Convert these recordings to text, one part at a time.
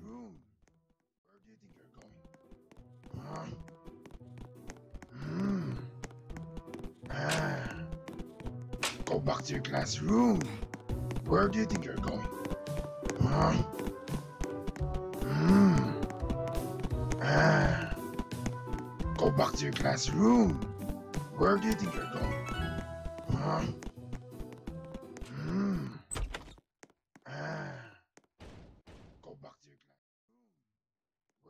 classroom. Where do you think you're going? Huh? Hmm. Ah. Go back to your classroom. Where do you think you're going? Huh? Hmm. Ah. Go back to your classroom. Where do you think you're going? Huh?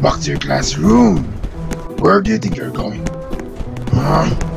back to your classroom. Where do you think you're going? Huh?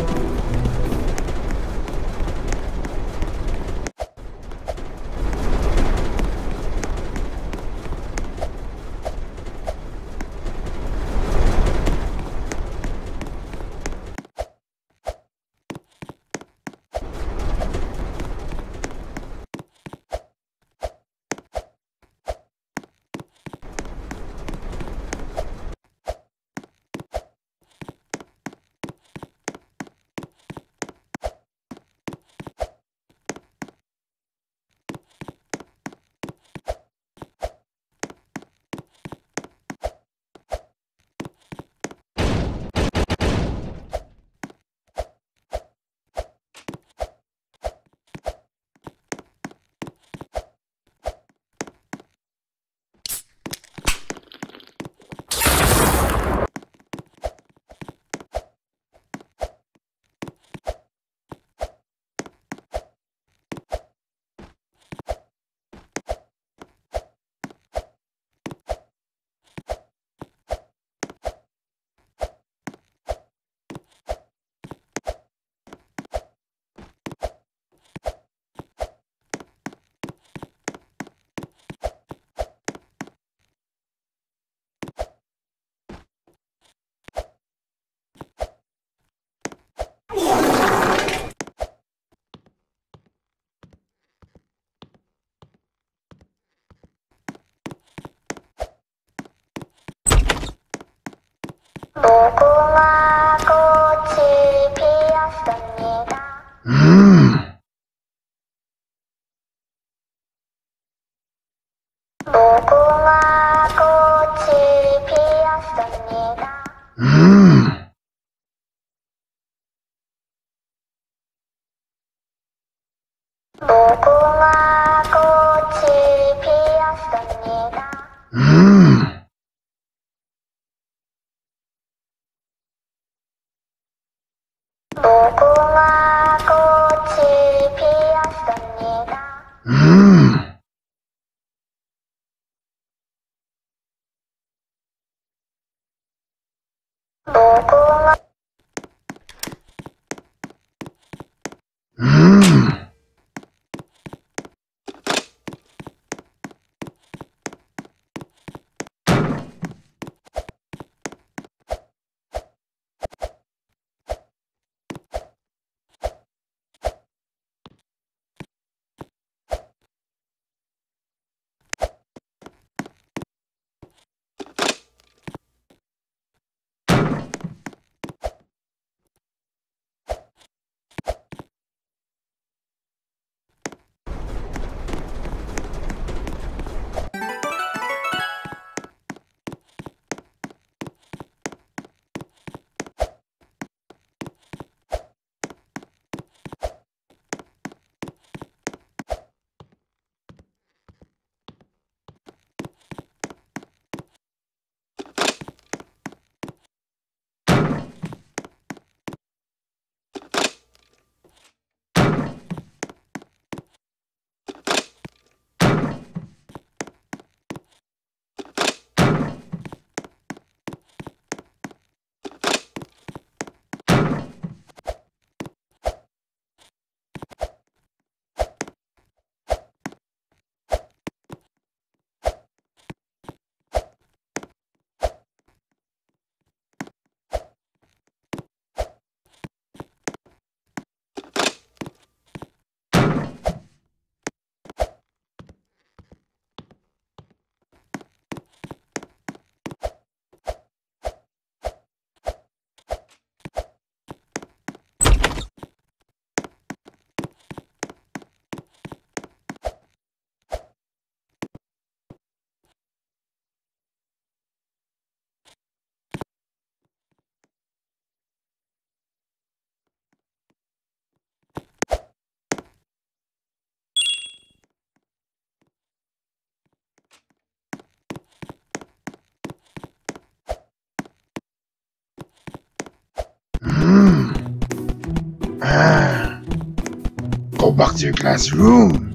Back to your classroom.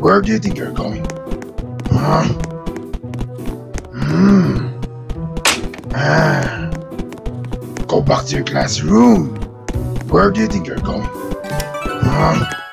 Where do you think you're going? Huh? Hmm. Ah, go back to your classroom. Where do you think you're going? Huh?